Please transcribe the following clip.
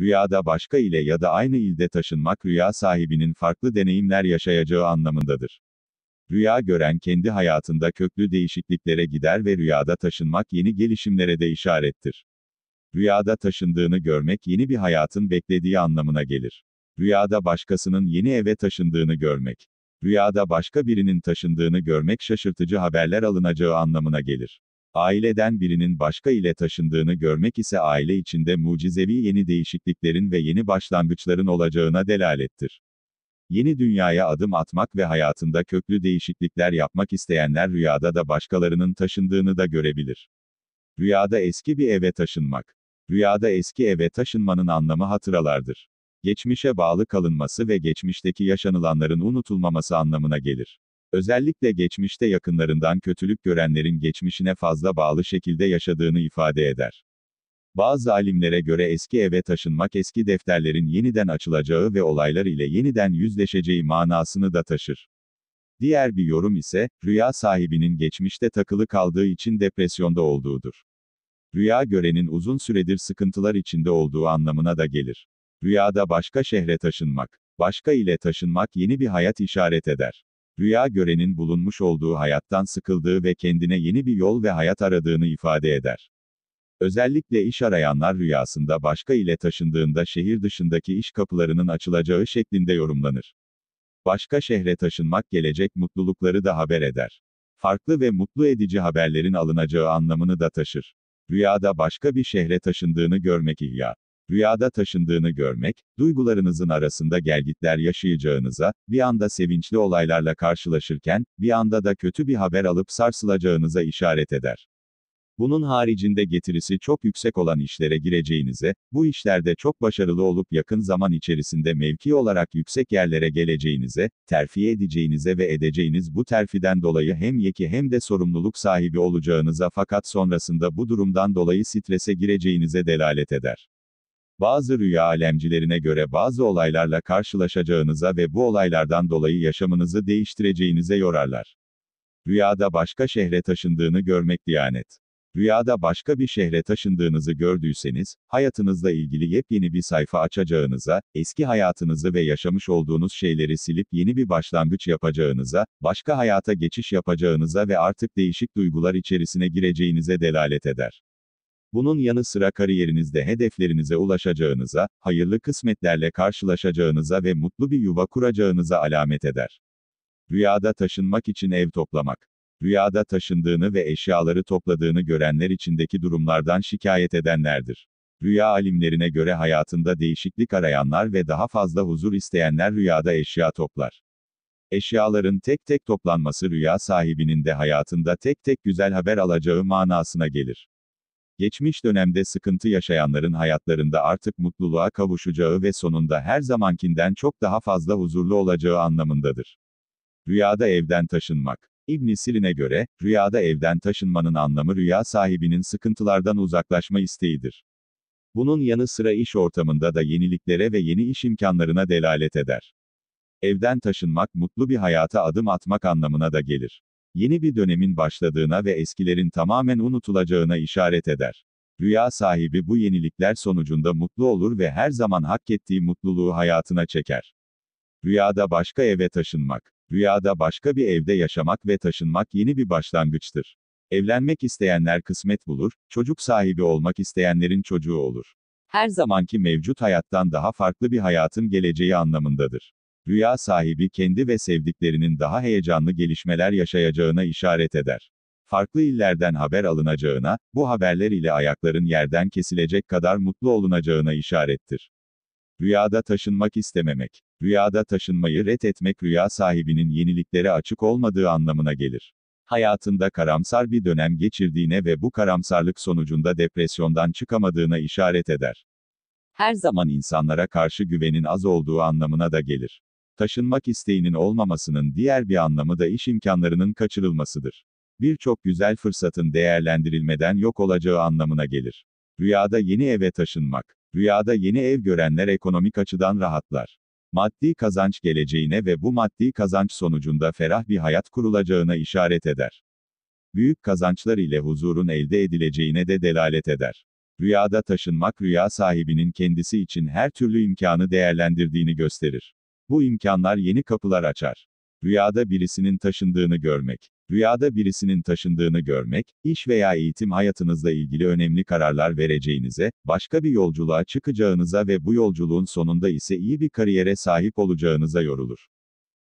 Rüyada başka ile ya da aynı ilde taşınmak rüya sahibinin farklı deneyimler yaşayacağı anlamındadır. Rüya gören kendi hayatında köklü değişikliklere gider ve rüyada taşınmak yeni gelişimlere de işarettir. Rüyada taşındığını görmek yeni bir hayatın beklediği anlamına gelir. Rüyada başkasının yeni eve taşındığını görmek. Rüyada başka birinin taşındığını görmek şaşırtıcı haberler alınacağı anlamına gelir. Aileden birinin başka ile taşındığını görmek ise aile içinde mucizevi yeni değişikliklerin ve yeni başlangıçların olacağına delalettir. Yeni dünyaya adım atmak ve hayatında köklü değişiklikler yapmak isteyenler rüyada da başkalarının taşındığını da görebilir. Rüyada eski bir eve taşınmak. Rüyada eski eve taşınmanın anlamı hatıralardır. Geçmişe bağlı kalınması ve geçmişteki yaşanılanların unutulmaması anlamına gelir. Özellikle geçmişte yakınlarından kötülük görenlerin geçmişine fazla bağlı şekilde yaşadığını ifade eder. Bazı alimlere göre eski eve taşınmak eski defterlerin yeniden açılacağı ve olaylar ile yeniden yüzleşeceği manasını da taşır. Diğer bir yorum ise, rüya sahibinin geçmişte takılı kaldığı için depresyonda olduğudur. Rüya görenin uzun süredir sıkıntılar içinde olduğu anlamına da gelir. Rüyada başka şehre taşınmak, başka ile taşınmak yeni bir hayat işaret eder. Rüya görenin bulunmuş olduğu hayattan sıkıldığı ve kendine yeni bir yol ve hayat aradığını ifade eder. Özellikle iş arayanlar rüyasında başka ile taşındığında şehir dışındaki iş kapılarının açılacağı şeklinde yorumlanır. Başka şehre taşınmak gelecek mutlulukları da haber eder. Farklı ve mutlu edici haberlerin alınacağı anlamını da taşır. Rüyada başka bir şehre taşındığını görmek ihya. Rüyada taşındığını görmek, duygularınızın arasında gelgitler yaşayacağınıza, bir anda sevinçli olaylarla karşılaşırken, bir anda da kötü bir haber alıp sarsılacağınıza işaret eder. Bunun haricinde getirisi çok yüksek olan işlere gireceğinize, bu işlerde çok başarılı olup yakın zaman içerisinde mevki olarak yüksek yerlere geleceğinize, terfi edeceğinize ve edeceğiniz bu terfiden dolayı hem yeki hem de sorumluluk sahibi olacağınıza fakat sonrasında bu durumdan dolayı strese gireceğinize delalet eder. Bazı rüya alemcilerine göre bazı olaylarla karşılaşacağınıza ve bu olaylardan dolayı yaşamınızı değiştireceğinize yorarlar. Rüyada başka şehre taşındığını görmek diyanet. Rüyada başka bir şehre taşındığınızı gördüyseniz, hayatınızla ilgili yepyeni bir sayfa açacağınıza, eski hayatınızı ve yaşamış olduğunuz şeyleri silip yeni bir başlangıç yapacağınıza, başka hayata geçiş yapacağınıza ve artık değişik duygular içerisine gireceğinize delalet eder. Bunun yanı sıra kariyerinizde hedeflerinize ulaşacağınıza, hayırlı kısmetlerle karşılaşacağınıza ve mutlu bir yuva kuracağınıza alamet eder. Rüyada taşınmak için ev toplamak. Rüyada taşındığını ve eşyaları topladığını görenler içindeki durumlardan şikayet edenlerdir. Rüya alimlerine göre hayatında değişiklik arayanlar ve daha fazla huzur isteyenler rüyada eşya toplar. Eşyaların tek tek toplanması rüya sahibinin de hayatında tek tek güzel haber alacağı manasına gelir. Geçmiş dönemde sıkıntı yaşayanların hayatlarında artık mutluluğa kavuşacağı ve sonunda her zamankinden çok daha fazla huzurlu olacağı anlamındadır. Rüyada evden taşınmak. İbn Sirin'e göre, rüyada evden taşınmanın anlamı rüya sahibinin sıkıntılardan uzaklaşma isteğidir. Bunun yanı sıra iş ortamında da yeniliklere ve yeni iş imkanlarına delalet eder. Evden taşınmak mutlu bir hayata adım atmak anlamına da gelir. Yeni bir dönemin başladığına ve eskilerin tamamen unutulacağına işaret eder. Rüya sahibi bu yenilikler sonucunda mutlu olur ve her zaman hak ettiği mutluluğu hayatına çeker. Rüyada başka eve taşınmak. Rüyada başka bir evde yaşamak ve taşınmak yeni bir başlangıçtır. Evlenmek isteyenler kısmet bulur, çocuk sahibi olmak isteyenlerin çocuğu olur. Her zamanki mevcut hayattan daha farklı bir hayatın geleceği anlamındadır. Rüya sahibi kendi ve sevdiklerinin daha heyecanlı gelişmeler yaşayacağına işaret eder. Farklı illerden haber alınacağına, bu haberler ile ayakların yerden kesilecek kadar mutlu olunacağına işarettir. Rüyada taşınmak istememek. Rüyada taşınmayı ret etmek rüya sahibinin yeniliklere açık olmadığı anlamına gelir. Hayatında karamsar bir dönem geçirdiğine ve bu karamsarlık sonucunda depresyondan çıkamadığına işaret eder. Her zaman insanlara karşı güvenin az olduğu anlamına da gelir. Taşınmak isteğinin olmamasının diğer bir anlamı da iş imkanlarının kaçırılmasıdır. Birçok güzel fırsatın değerlendirilmeden yok olacağı anlamına gelir. Rüyada yeni eve taşınmak. Rüyada yeni ev görenler ekonomik açıdan rahatlar. Maddi kazanç geleceğine ve bu maddi kazanç sonucunda ferah bir hayat kurulacağına işaret eder. Büyük kazançlar ile huzurun elde edileceğine de delalet eder. Rüyada taşınmak rüya sahibinin kendisi için her türlü imkanı değerlendirdiğini gösterir. Bu imkanlar yeni kapılar açar. Rüyada birisinin taşındığını görmek. Rüyada birisinin taşındığını görmek, iş veya eğitim hayatınızla ilgili önemli kararlar vereceğinize, başka bir yolculuğa çıkacağınıza ve bu yolculuğun sonunda ise iyi bir kariyere sahip olacağınıza yorulur.